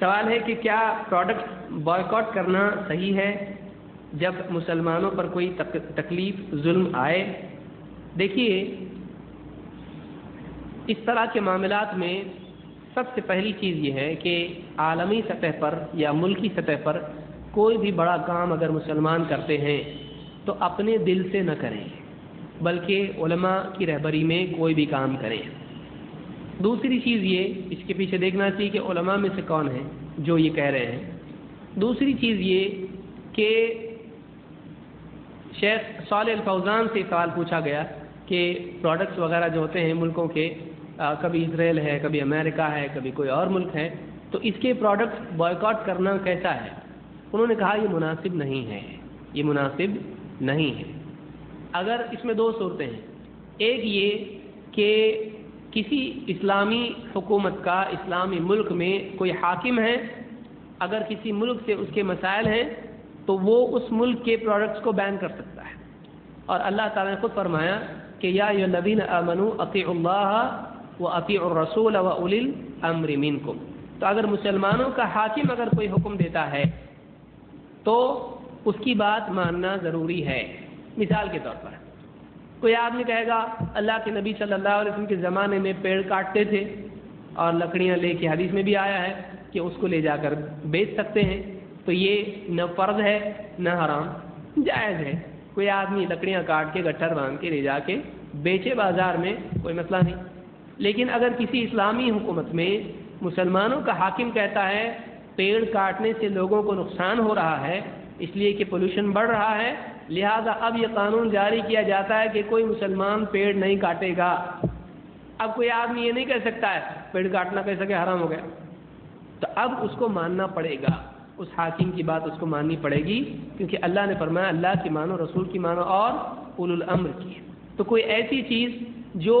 सवाल है कि क्या प्रोडक्ट बॉयकॉट करना सही है? जब मुसलमानों पर कोई तक, तकलीफ़ जुल्म आए? देखिए इस तरह के मामलात में सबसे पहली चीज़ ये है कि आलमी सतह पर या मुल्की सतह पर कोई भी बड़ा काम अगर मुसलमान करते हैं तो अपने दिल से न करें बल्कि की रहबरी में कोई भी काम करें। दूसरी चीज़ ये इसके पीछे देखना चाहिए कि उलमा में से कौन है जो ये कह रहे हैं। दूसरी चीज़ ये कि शेख साल फौजान से सवाल पूछा गया कि प्रोडक्ट्स वगैरह जो होते हैं मुल्कों के आ, कभी इसराइल है कभी अमेरिका है कभी कोई और मुल्क है तो इसके प्रोडक्ट्स बॉयकॉट करना कैसा है? उन्होंने कहा ये मुनासिब नहीं है ये मुनासिब नहीं है। अगर इसमें दो सूरतें हैं। एक ये कि किसी इस्लामी हुकूमत का, इस्लामी मुल्क में कोई हाकिम है, अगर किसी मुल्क से उसके मसाइल हैं तो वो उस मुल्क के प्रोडक्ट्स को बैन कर सकता है। और अल्लाह ताला ने खुद फरमाया कि, या यो नबीन अमनु अतील्लाह व अती रसूल व उलिल अम्र मिनकुम. तो अगर मुसलमानों का हाकिम अगर कोई हुक्म देता है तो उसकी बात मानना ज़रूरी है। मिसाल के तौर पर। कोई आदमी कहेगा, अल्लाह के नबी सल्लल्लाहु अलैहि वसल्लम के ज़माने में पेड़ काटते थे और लकड़ियाँ लेके हदीस में भी आया है कि उसको ले जाकर बेच सकते हैं। तो ये न फ़र्ज़ है, न हराम, जायज़ है। कोई आदमी लकड़ियाँ काट के, गट्ठर बाँध के ले जाके बेचे बाज़ार में, कोई मसला नहीं। लेकिन अगर किसी इस्लामी हुकूमत में मुसलमानों का हाकिम कहता है, पेड़ काटने से लोगों को नुकसान हो रहा है, इसलिए कि पोल्यूशन बढ़ रहा है लिहाजा अब यह कानून जारी किया जाता है कि कोई मुसलमान पेड़ नहीं काटेगा। अब कोई आदमी ये नहीं कह सकता है, पेड़ काटना कैसे क्या हराम हो गया? तो अब उसको मानना पड़ेगा। उस हाकिम की बात उसको माननी पड़ेगी, क्योंकि अल्लाह ने फरमाया, अल्लाह की मानो, रसूल की मानो और उलुल अम्र की। तो कोई ऐसी चीज़ जो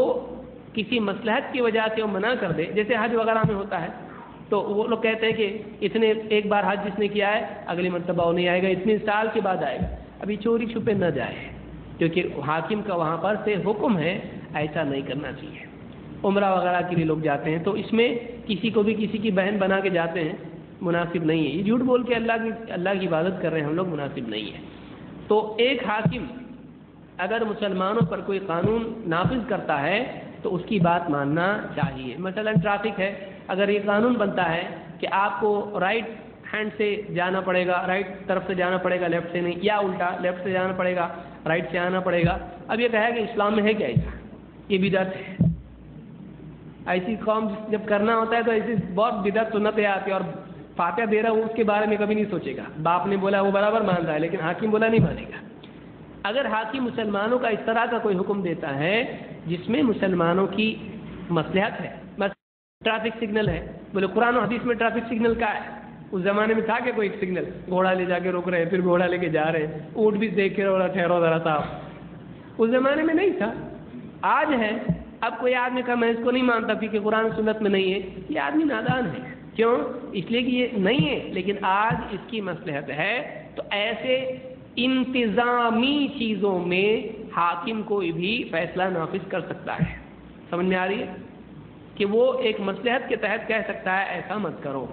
किसी मसलहत की वजह से वो मना कर दे, जैसे हज वगैरह में होता है तो वो लोग कहते हैं कि इतने, एक बार हज जिसने किया है, अगली मरतबा वो नहीं आएगा, इतने साल के बाद आएगा। अभी चोरी छुपे न जाए, क्योंकि हाकिम का वहाँ पर से हुक्म है, ऐसा नहीं करना चाहिए। उम्र वगैरह के लिए लोग जाते हैं तो इसमें किसी को भी किसी की बहन बना के जाते हैं, मुनासिब नहीं है। ये झूठ बोल के अल्लाह की अल्लाह की इबादत कर रहे हैं हम लोग, मुनासिब नहीं है। तो एक हाकिम अगर मुसलमानों पर कोई कानून नाफिज करता है तो उसकी बात मानना चाहिए। मसलन ट्रैफ़िक है, अगर ये कानून बनता है कि आपको राइट हैंड से जाना पड़ेगा राइट तरफ़ से जाना पड़ेगा लेफ़्ट से नहीं, या उल्टा लेफ़्ट से जाना पड़ेगा राइट से आना पड़ेगा। अब ये कहेगा इस्लाम में है क्या ऐसा? ये बिदत है। ऐसी कॉम जब करना होता है तो ऐसी बहुत बिदत सुनते आती है और फातिहा दे रहा हूँ उसके बारे में कभी नहीं सोचेगा। बाप ने बोला, वो बराबर मान रहा है, लेकिन हाकिम बोला, नहीं मानेगा। अगर हाकिम मुसलमानों का इस तरह का कोई हुक्म देता है, जिसमें मुसलमानों की मसलहत है ट्रैफ़िक सिग्नल है, बोले, कुरान हदीस में ट्रैफ़िक सिग्नल का है? उस जमाने में था क्या कोई सिग्नल घोड़ा ले जाके रोक रहे हैं, फिर घोड़ा लेके जा रहे हैं। ऊँट भी देख के रहा ठहरो जरा साहब उस जमाने में नहीं था। आज है। अब कोई आदमी का मैं इसको नहीं मानता, क्योंकि कुरान सुन्नत में नहीं है। ये आदमी नादान है। क्यों? इसलिए कि ये नहीं है, लेकिन आज इसकी मसलहत है। तो ऐसे इंतज़ामी चीज़ों में हाकिम कोई भी फैसला नाफिज कर सकता है। समझ में आ रही है? कि वो एक मसलहत के तहत कह सकता है, ऐसा मत करो।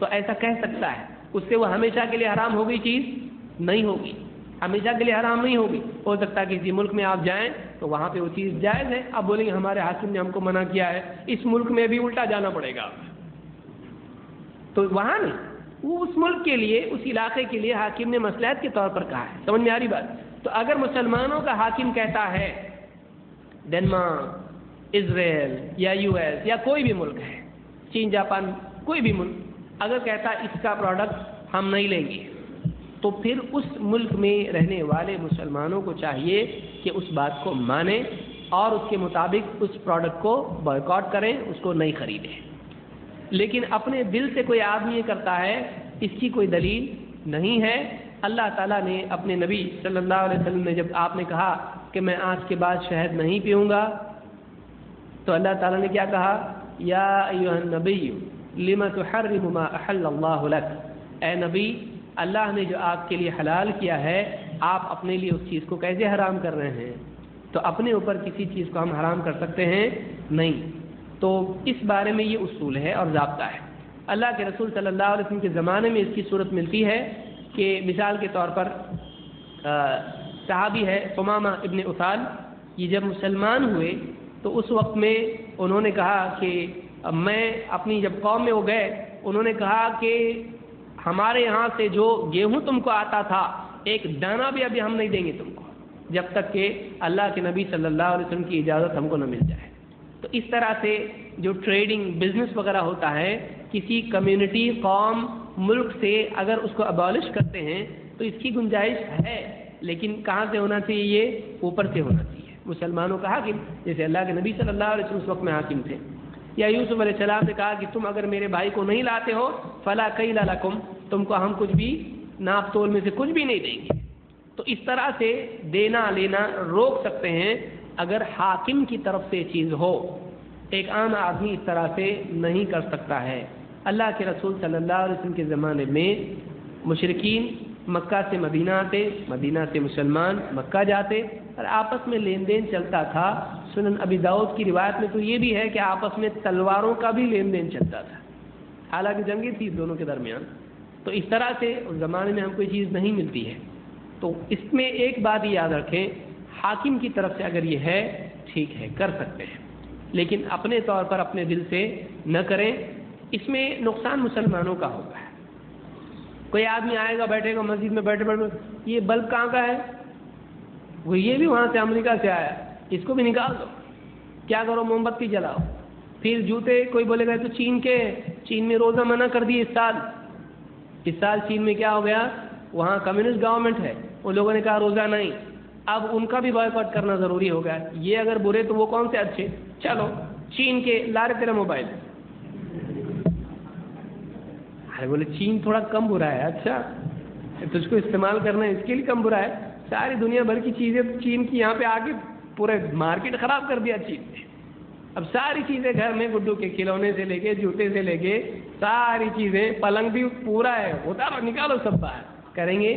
तो ऐसा कह सकता है, उससे वो हमेशा के लिए हराम होगी चीज़ नहीं होगी। हमेशा के लिए हराम नहीं होगी। हो सकता है किसी मुल्क में आप जाएँ तो वहाँ पे वो चीज़ जायज़ है। आप बोलेंगे, हमारे हाकिम ने हमको मना किया है, इस मुल्क में भी उल्टा जाना पड़ेगा। तो वहाँ नहीं, वो उस मुल्क के लिए, उस इलाके के लिए हाकिम ने मसलहत के तौर पर कहा है। समझ में आ रही बात? तो अगर मुसलमानों का हाकिम कहता है, डेनमार्क इसराइल या यूएस या कोई भी मुल्क है, चीन, जापान, कोई भी मुल्क अगर कहता इसका प्रोडक्ट हम नहीं लेंगे तो फिर उस मुल्क में रहने वाले मुसलमानों को चाहिए कि उस बात को माने और उसके मुताबिक उस प्रोडक्ट को बॉयकॉट करें, उसको नहीं खरीदें। लेकिन अपने दिल से कोई आदमी ये करता है, इसकी कोई दलील नहीं है। अल्लाह ताला ने अपने नबी सल्लल्लाहु अलैहि वसल्लम ने जब आपने कहा कि मैं आज के बाद शहद नहीं पीऊँगा तो अल्लाह ताला ने क्या कहा? या नबी लिमा तुहर्रिमु अहल्लल्लाहु लक? ए नबी, अल्लाह ने जो आपके लिए हलाल किया है, आप अपने लिए उस चीज़ को कैसे हराम कर रहे हैं? तो अपने ऊपर किसी चीज़ को हम हराम कर सकते हैं? नहीं। तो इस बारे में ये उसूल है और जबता है। अल्लाह के रसूल सल्लल्लाहु अलैहि वसल्लम के ज़माने में इसकी सूरत मिलती है कि मिसाल के तौर पर सहाबी है सुमामा इब्न उसाल। ये जब मुसलमान हुए तो उस वक्त में उन्होंने कहा कि मैं अपनी जब कौम में वो गए, उन्होंने कहा कि हमारे यहाँ से जो गेहूँ तुमको आता था, एक दाना भी अभी हम नहीं देंगे तुमको, जब तक कि अल्लाह के नबी सल्लल्लाहु अलैहि वसल्लम की इजाज़त हमको न मिल जाए। तो इस तरह से जो ट्रेडिंग बिज़नेस वगैरह होता है, किसी कम्युनिटी कौम, मुल्क से अगर उसको अबॉलिश करते हैं तो इसकी गुंजाइश है, लेकिन कहाँ से होना चाहिए? ये ऊपर से होना चाहिए। मुसलमानों का हाकिम जैसे अल्लाह के नबी सल्लल्लाहु अलैहि वसल्लम उस वक्त में हाकिम थे। या यूसुफ सलाम ने कहा कि तुम अगर मेरे भाई को नहीं लाते हो, फला कई लाकुम, तुमको हम कुछ भी नाप तोल में से कुछ भी नहीं देंगे। तो इस तरह से देना लेना रोक सकते हैं, अगर हाकिम की तरफ़ से चीज़ हो। एक आम आदमी इस तरह से नहीं कर सकता है। अल्लाह के रसूल सल्लल्लाहु अलैहि वसल्लम के ज़माने में मुशरकिन मक्का से मदीना आते, मदीना से मुसलमान मक्का जाते और आपस में लेन देन चलता था। सुनन अबी दाऊद की रिवायत में तो ये भी है कि आपस में तलवारों का भी लेन देन चलता था। हालाँकि जंगी थी दोनों के दरमियान तो इस तरह से उस ज़माने में हमको चीज़ नहीं मिलती है। तो इसमें एक बात याद रखें, हाकिम की तरफ़ से अगर ये है, ठीक है, कर सकते हैं। लेकिन अपने तौर पर अपने दिल से न करें। इसमें नुकसान मुसलमानों का होगा कोई आदमी आएगा, बैठेगा मस्जिद में बैठे बैठे ये बल्ब कहाँ का है? वो ये भी वहाँ से अमेरिका से आया। इसको भी निकाल दो। क्या करो, मोमबत्ती जलाओ। फिर जूते, कोई बोलेगा तो चीन के चीन में रोज़ा मना कर दिए इस साल। इस साल चीन में क्या हो गया? वहाँ कम्युनिस्ट गवर्नमेंट है। उन लोगों ने कहा, रोज़ा नहीं। अब उनका भी बॉयकॉट करना ज़रूरी हो गया ये अगर बुरे तो वो कौन से अच्छे? चलो, चीन के ला रहे तेरा मोबाइल। अरे बोले, चीन थोड़ा कम बुरा है। अच्छा तुझको इस्तेमाल करना है इसके लिए कम बुरा है। सारी दुनिया भर की चीज़ें चीन की यहाँ पे आके पूरे मार्केट ख़राब कर दिया चीन ने। अब सारी चीज़ें घर में गुड्डू के खिलौने से लेके, जूते से लेके, सारी चीज़ें, पलंग भी पूरा है। होता निकालो सब बाहर। करेंगे।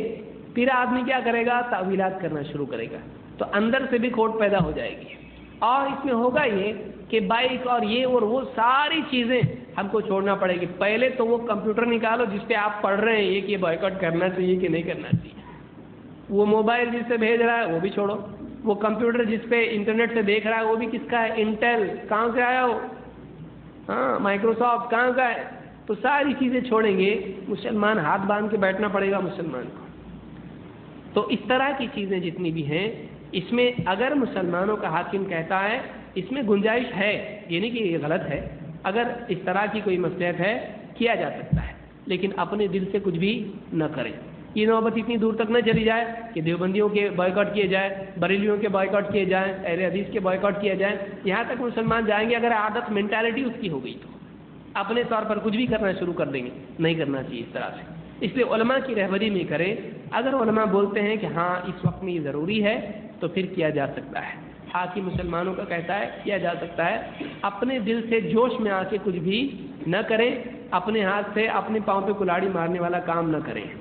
फिर आदमी क्या करेगा? तावीलात करना शुरू करेगा। तो अंदर से भी खोट पैदा हो जाएगी। और इसमें होगा ये कि बाइक और ये और वो सारी चीज़ें हमको छोड़ना पड़ेगी। पहले तो वो कंप्यूटर निकालो जिसपे आप पढ़ रहे हैं, ये कि बॉयकॉट करना चाहिए कि नहीं करना चाहिए। वो मोबाइल जिससे भेज रहा है, वो भी छोड़ो। वो कंप्यूटर जिसपे इंटरनेट से देख रहा है, वो भी किसका है? इंटेल कहाँ से आया हो हाँ माइक्रोसॉफ्ट कहाँ का है? तो सारी चीज़ें छोड़ेंगे। मुसलमान हाथ बाँध के बैठना पड़ेगा मुसलमान को। तो इस तरह की चीज़ें जितनी भी हैं, इसमें अगर मुसलमानों का हाकिम कहता है, इसमें गुंजाइश है। ये नहीं कि ये गलत है। अगर इस तरह की कोई मसलियत है, किया जा सकता है। लेकिन अपने दिल से कुछ भी न करें। ये नौबत इतनी दूर तक न चली जाए, कि देवबंदियों के बॉयकॉट किए जाए, बरेलियों के बॉयकॉट किए जाए, अहले हदीस के बॉयकॉट किए जाए। यहाँ तक मुसलमान जाएँगे, अगर आदत मेंटालिटी उसकी हो गई तो। अपने तौर पर कुछ भी करना शुरू कर देंगे, नहीं करना चाहिए इस तरह से। इसलिए उलमा की रहबरी में करें, अगर उलमा बोलते हैं कि हाँ इस वक्त में ये ज़रूरी है तो फिर किया जा सकता है। हाकि मुसलमानों का कहता है, किया जा सकता है। अपने दिल से जोश में आके कुछ भी न करें, अपने हाथ से, अपने पाँव पे कुलाड़ी मारने वाला काम न करें।